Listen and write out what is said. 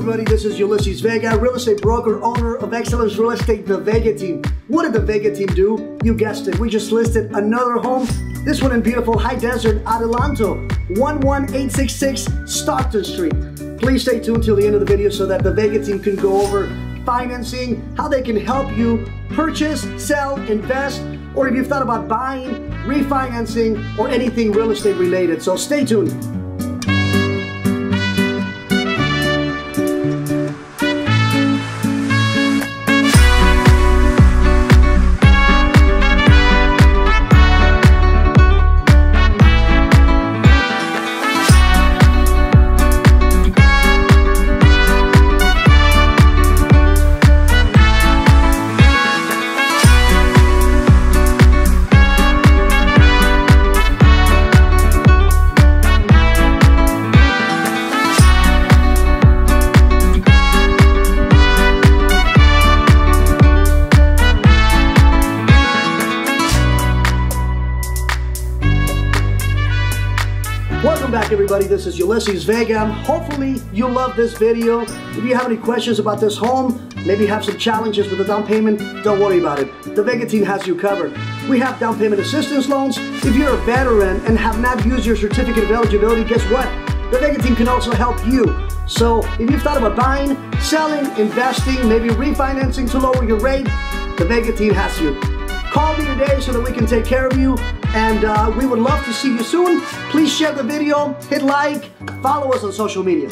Ulises Vega, real estate broker, owner of Excellence Real Estate, the Vega team. What did the Vega team do? You guessed it. We just listed another home. This one in beautiful High Desert, Adelanto, 11866 Stockton Street. Please stay tuned till the end of the video so that the Vega team can go over financing, how they can help you purchase, sell, invest, or if you've thought about buying, refinancing, or anything real estate related. So stay tuned. Welcome back everybody, this is Ulises Vega. Hopefully you love this video. If you have any questions about this home, maybe have some challenges with the down payment, don't worry about it. The Vega team has you covered. We have down payment assistance loans. If you're a veteran and have not used your certificate of eligibility, guess what? The Vega team can also help you. So if you've thought about buying, selling, investing, maybe refinancing to lower your rate, the Vega team has you. Call me today so that we can take care of you. And uh, we would love to see you soon. Please share the video, hit like, follow us on social media.